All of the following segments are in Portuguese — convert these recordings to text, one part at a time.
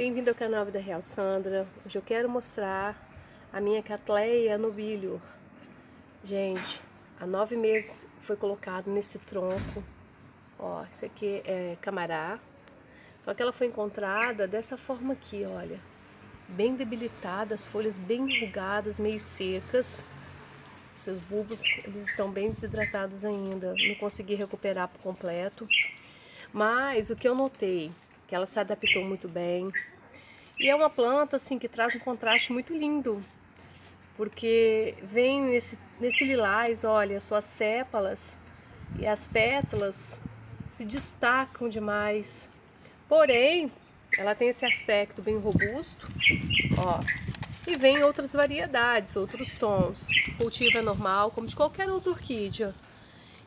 Bem-vindo ao canal Vida Real Sandra. Hoje eu quero mostrar a minha Catleia nobilio. Gente, há nove meses foi colocado nesse tronco. Ó, isso aqui é camará. Só que ela foi encontrada dessa forma aqui, olha. Bem debilitada, as folhas bem enrugadas, meio secas. Seus bulbos, eles estão bem desidratados ainda. Não consegui recuperar por completo. Mas o que eu notei, que ela se adaptou muito bem. E é uma planta assim que traz um contraste muito lindo, porque vem nesse, nesse lilás, olha, suas sépalas e as pétalas se destacam demais. Porém, ela tem esse aspecto bem robusto, ó, e vem outras variedades, outros tons. Cultiva normal, como de qualquer outra orquídea.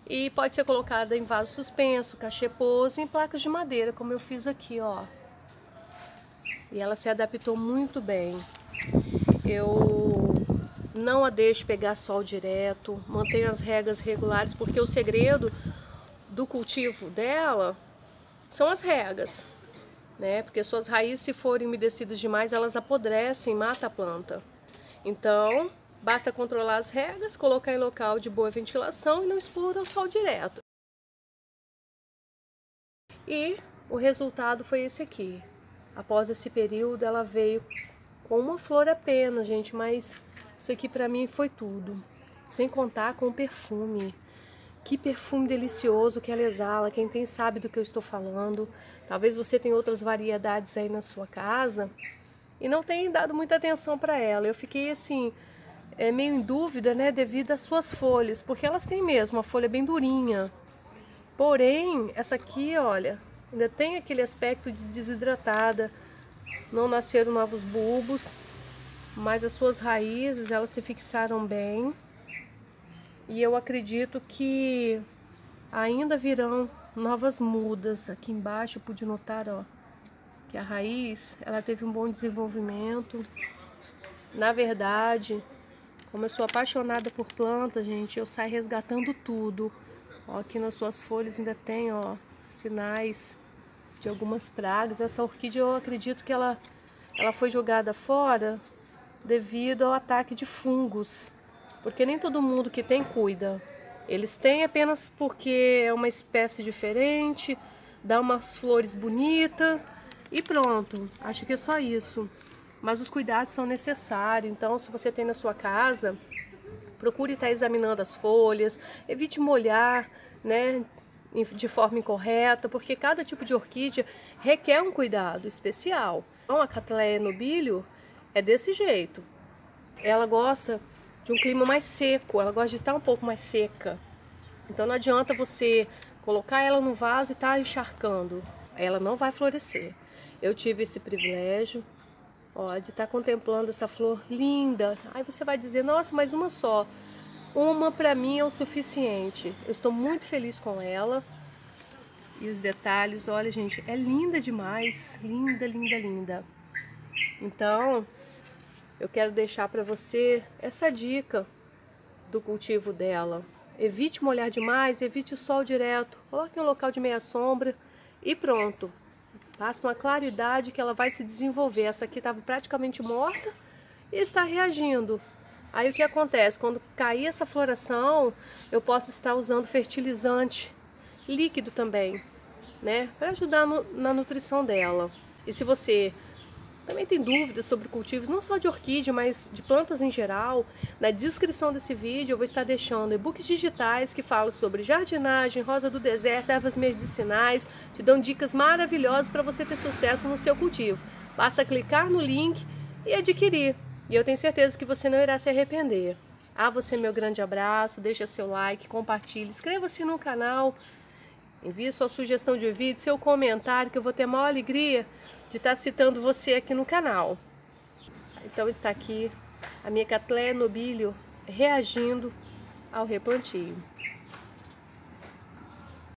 E pode ser colocada em vaso suspenso, cacheposo, em placas de madeira, como eu fiz aqui, ó. E ela se adaptou muito bem. Eu não a deixo pegar sol direto, mantenho as regas regulares, porque o segredo do cultivo dela são as regas, né? Porque suas raízes, se forem umedecidas demais, elas apodrecem, mata a planta. Então, basta controlar as regas, colocar em local de boa ventilação e não expor o sol direto. E o resultado foi esse aqui. Após esse período, ela veio com uma flor apenas, gente, mas isso aqui para mim foi tudo. Sem contar com o perfume. Que perfume delicioso que ela exala. Quem tem sabe do que eu estou falando. Talvez você tenha outras variedades aí na sua casa e não tenha dado muita atenção para ela. Eu fiquei assim, é, meio em dúvida, né, devido às suas folhas, porque elas têm mesmo a folha bem durinha. Porém, essa aqui, olha, ainda tem aquele aspecto de desidratada, não nasceram novos bulbos, mas as suas raízes elas se fixaram bem e eu acredito que ainda virão novas mudas. Aqui embaixo eu pude notar, ó, que a raiz ela teve um bom desenvolvimento. Na verdade, como eu sou apaixonada por planta, gente, eu saio resgatando tudo. Ó, aqui nas suas folhas ainda tem, ó, sinais de algumas pragas. Essa orquídea eu acredito que ela, ela foi jogada fora devido ao ataque de fungos, porque nem todo mundo que tem cuida. Eles têm apenas porque é uma espécie diferente, dá umas flores bonitas e pronto. Acho que é só isso. Mas os cuidados são necessários. Então, se você tem na sua casa, procure estar examinando as folhas, evite molhar, né? De forma incorreta, porque cada tipo de orquídea requer um cuidado especial. Então, a Catleia nobilio é desse jeito. Ela gosta de um clima mais seco, ela gosta de estar um pouco mais seca. Então não adianta você colocar ela no vaso e estar tá encharcando. Ela não vai florescer. Eu tive esse privilégio ó, de estar tá contemplando essa flor linda. Aí você vai dizer, nossa, mas uma só. Uma para mim é o suficiente. Eu estou muito feliz com ela. E os detalhes, olha gente, é linda demais. Linda, linda, linda. Então, eu quero deixar para você essa dica do cultivo dela. Evite molhar demais, evite o sol direto. Coloque em um local de meia sombra e pronto. Passa uma claridade que ela vai se desenvolver. Essa aqui estava praticamente morta e está reagindo. Aí o que acontece? Quando cair essa floração, eu posso estar usando fertilizante líquido também, né? Para ajudar no, na nutrição dela. E se você também tem dúvidas sobre cultivos, não só de orquídea, mas de plantas em geral, na descrição desse vídeo eu vou estar deixando e-books digitais que falam sobre jardinagem, rosa do deserto, ervas medicinais, te dão dicas maravilhosas para você ter sucesso no seu cultivo. Basta clicar no link e adquirir. E eu tenho certeza que você não irá se arrepender. A você meu grande abraço, deixa seu like, compartilhe, inscreva-se no canal, envie sua sugestão de vídeo, seu comentário, que eu vou ter maior alegria de estar citando você aqui no canal. Então está aqui a minha Catleia nobilio reagindo ao replantio.